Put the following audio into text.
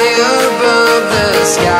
above the sky.